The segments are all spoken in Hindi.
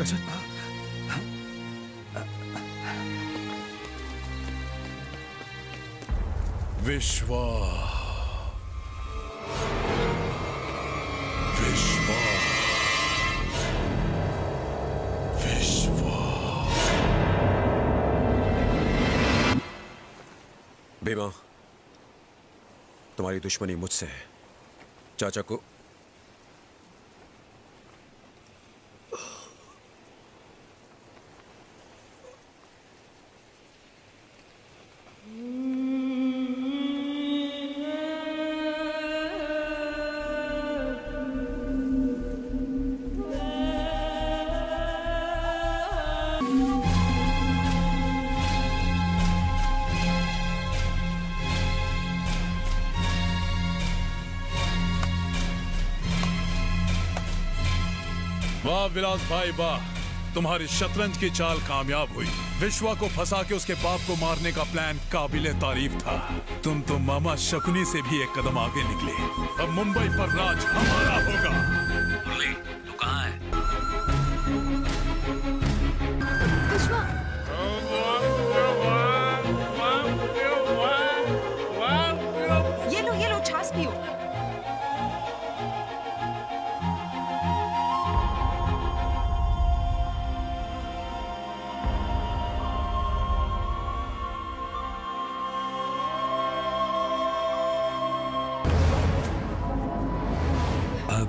चाचा विश्व। विश्व। विश्व तुम्हारी दुश्मनी मुझसे है। चाचा को विलास भाई वाह तुम्हारी शतरंज की चाल कामयाब हुई। विश्वा को फंसा के उसके बाप को मारने का प्लान काबिल तारीफ़ था। तुम तो मामा शकुनी से भी एक कदम आगे निकले। अब मुंबई पर राज हमारा होगा।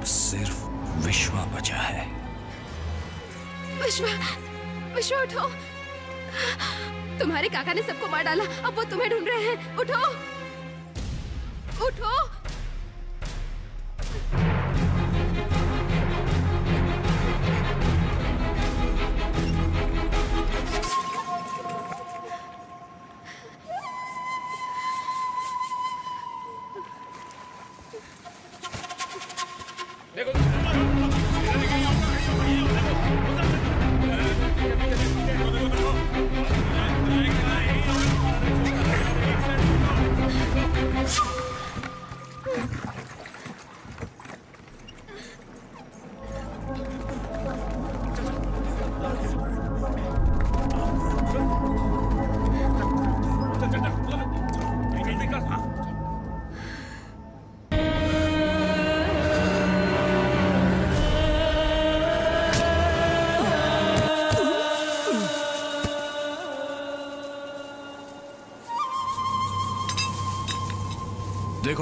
अब सिर्फ़ विश्वा बचा है। विश्वा विश्वा उठो। तुम्हारे काका ने सबको मार डाला। अब वो तुम्हें ढूंढ रहे हैं। उठो। उठो।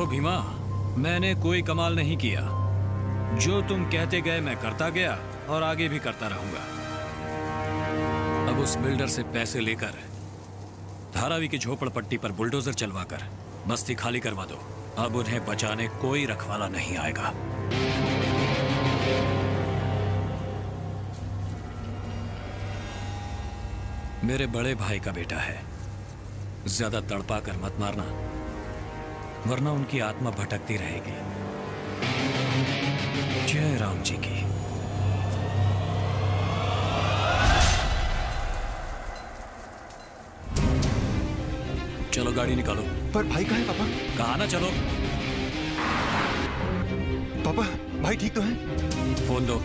भीमा, मैंने कोई कमाल नहीं किया। जो तुम कहते गए मैं करता गया और आगे भी करता रहूँगा। अब उस बिल्डर से पैसे लेकर, धारावी की झोपड़पट्टी पर बुलडोजर चलवाकर, बस्ती खाली करवा दो। अब उन्हें बचाने कोई रखवाला नहीं आएगा। मेरे बड़े भाई का बेटा है। ज़्यादा तड़पा कर मत मारना। वरना उनकी आत्मा भटकती रहेगी। जय राम जी की। चलो गाड़ी निकालो। पर भाई कहा है पापा? कहा ना चलो। पापा भाई ठीक तो है? फ़ोन दो।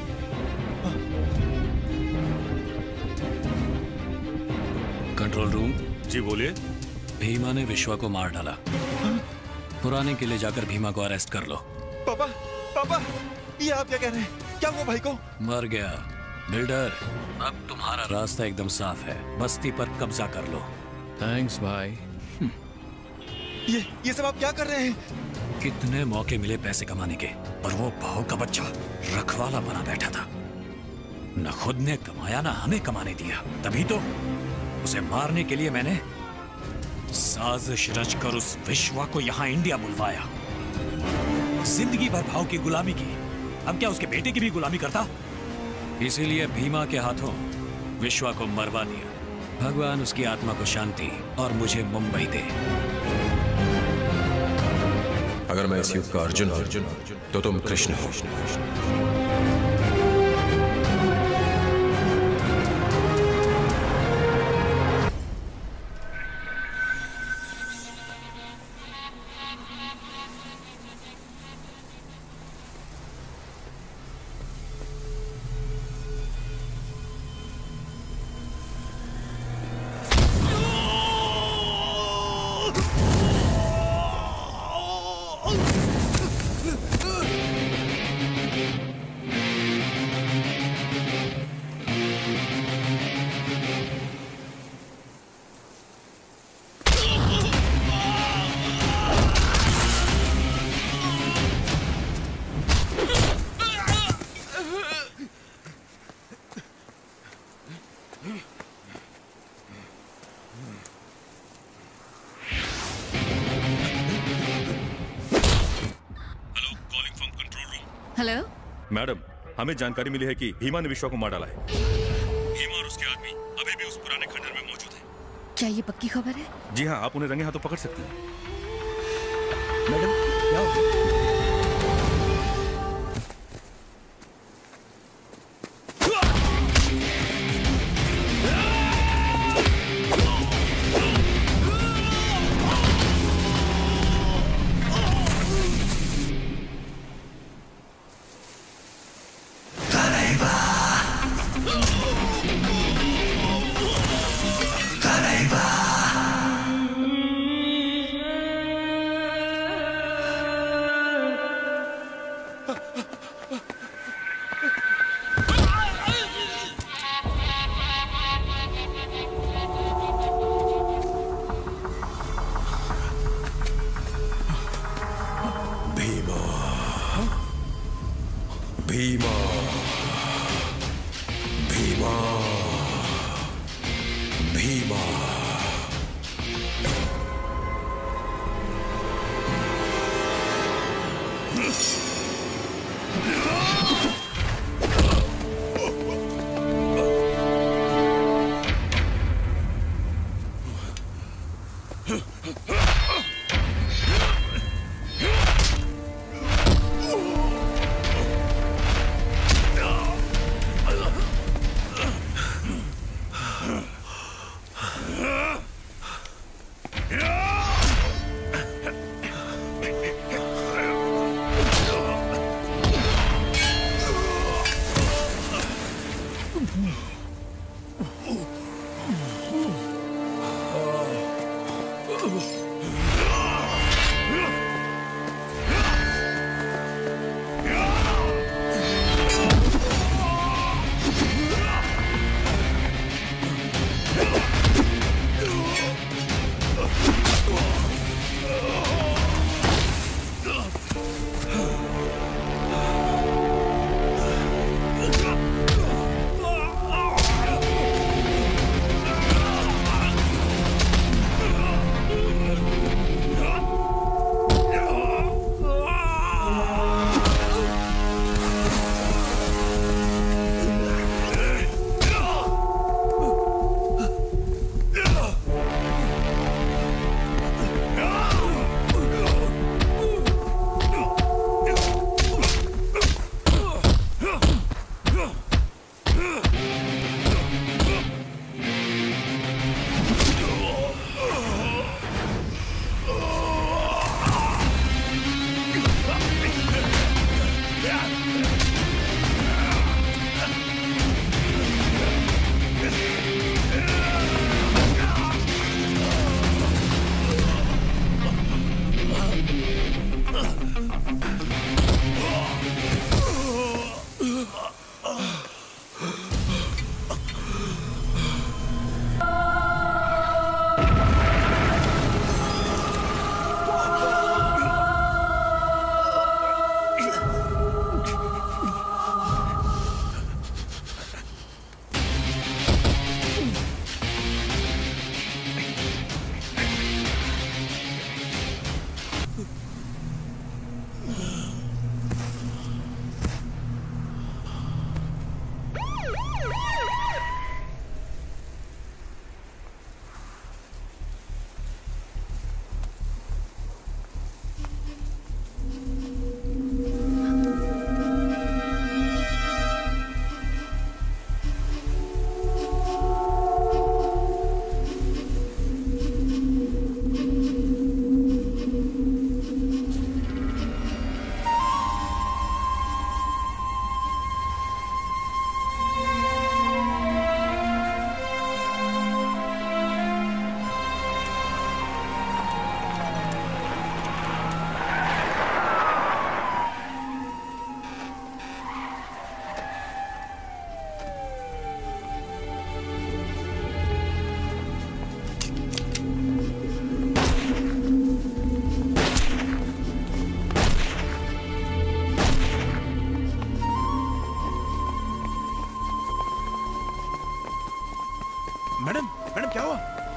Control room? जी बोलिए। भीमा ने विश्वा को मार डाला। पुराने किले जाकर भीमा को अरेस्ट कर लो। पापा पापा ये आप क्या कह रहे हैं? क्या हुआ भाई को? मर गया। बिल्डर अब तुम्हारा रास्ता एकदम साफ़ है। बस्ती पर कब्जा कर लो। थैंक्स भाई। ये ये सब आप क्या कर रहे हैं? कितने मौके मिले पैसे कमाने के पर वो भाव का बच्चा रखवाला बना बैठा था। न खुद ने कमाया ना हमें कमाने दिया। तभी तो उसे मारने के लिए मैंने साजिश रचकर उस विश्वा को यहाँ इंडिया बुलवाया। ज़िंदगी भर भाव की गुलामी की। अब क्या उसके बेटे की भी गुलामी करता? इसीलिए भीमा के हाथों विश्वा को मरवा दिया। भगवान उसकी आत्मा को शांति और मुझे मुंबई दे। अगर मैं इस युग का अर्जुन अर्जुन तो तुम कृष्ण हो। Hmm. मैडम हमें जानकारी मिली है कि भीमा ने विश्वा को मार डाला है। भीमा और उसके आदमी अभी भी उस पुराने खंडर में मौजूद है। क्या ये पक्की खबर है? जी हाँ आप उन्हें रंगे हाथों पकड़ सकती हैं।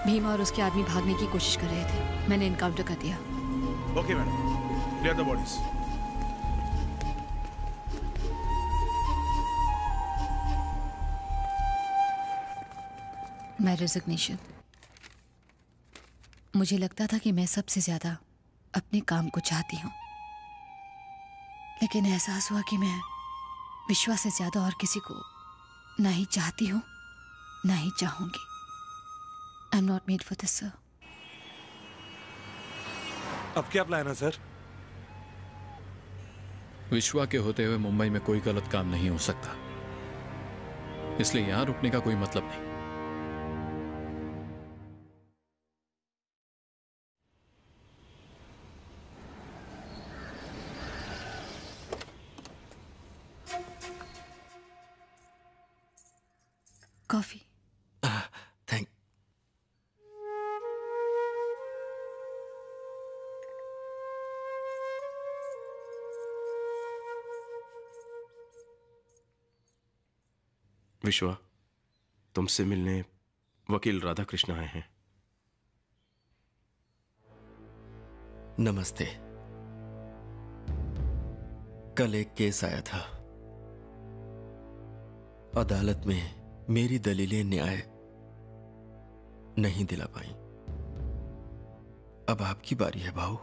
भीमा और उसके आदमी भागने की कोशिश कर रहे थे। मैंने इनकाउंटर कर दिया। Okay madam clear the bodies मैं रेजिग्नेशन मुझे लगता था कि मैं सबसे ज़्यादा अपने काम को चाहती हूँ। लेकिन एहसास हुआ कि मैं विश्वास से ज़्यादा और किसी को ना ही चाहती हूँ ना ही चाहूँगी। I am not made for this sir अब क्या प्लान है सर विश्वा के होते हुए मुंबई में कोई गलत काम नहीं हो सकता। इसलिए यहाँ रुकने का कोई मतलब नहीं। विश्वा, तुमसे मिलने वकील राधा कृष्ण आए हैं। नमस्ते। कल एक केस आया था। अदालत में मेरी दलीलें न्याय नहीं दिला पाई। अब आपकी बारी है भाऊ